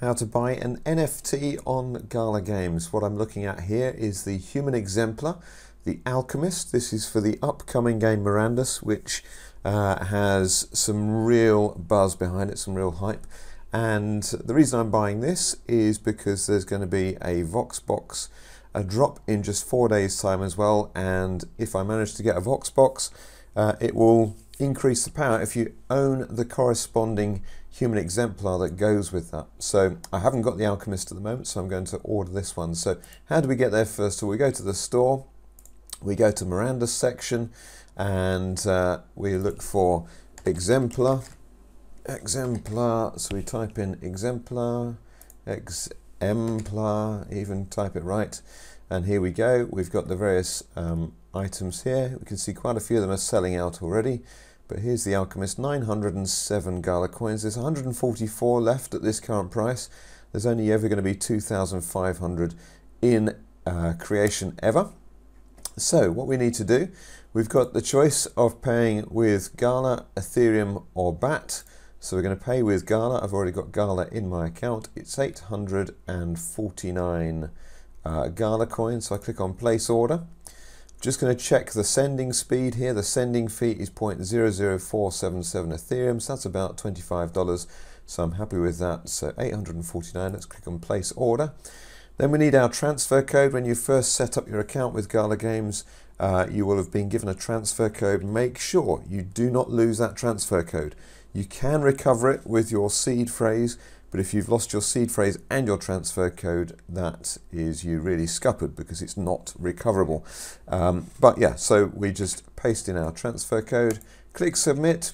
how to buy an NFT on Gala Games. What I'm looking at here is the Human Exemplar, the Alchemist. This is for the upcoming game Mirandus, which uh, has some real buzz behind it, some real hype. And the reason I'm buying this is because there's going to be a Voxbox, a drop in just four days' time as well. And if I manage to get a Voxbox, uh, it will increase the power if you own the corresponding human exemplar that goes with that. So I haven't got the Alchemist at the moment, so I'm going to order this one. So how do we get there first? So we go to the store, we go to Mirandus section, and uh, we look for exemplar, exemplar. So we type in exemplar, exemplar, even type it right. And here we go. We've got the various um, items here. We can see quite a few of them are selling out already. But here's the Alchemist, 907 Gala coins. There's 144 left at this current price. There's only ever going to be 2,500 in uh, creation ever. So what we need to do, we've got the choice of paying with Gala, Ethereum or BAT. So we're going to pay with Gala. I've already got Gala in my account. It's 849 uh, Gala coins. So I click on place order. Just going to check the sending speed here. The sending fee is 0.00477 Ethereum, so that's about $25. So I'm happy with that. So 849, let's click on place order. Then we need our transfer code. When you first set up your account with Gala Games, uh, you will have been given a transfer code. Make sure you do not lose that transfer code. You can recover it with your seed phrase, but if you've lost your seed phrase and your transfer code, that is you really scuppered because it's not recoverable. Um, but yeah, so we just paste in our transfer code, click submit,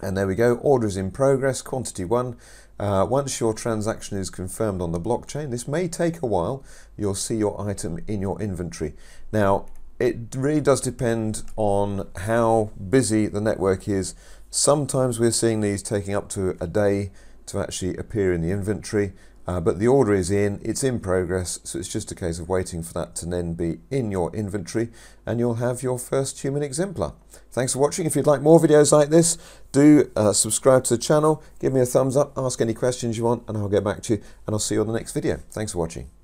and there we go. Order is in progress, quantity one. Uh, once your transaction is confirmed on the blockchain, this may take a while, you'll see your item in your inventory. Now, it really does depend on how busy the network is. Sometimes we're seeing these taking up to a day, to actually appear in the inventory. Uh, but the order is in, it's in progress, so it's just a case of waiting for that to then be in your inventory and you'll have your first human exemplar. Thanks for watching. If you'd like more videos like this, do uh, subscribe to the channel, give me a thumbs up, ask any questions you want, and I'll get back to you, and I'll see you on the next video. Thanks for watching.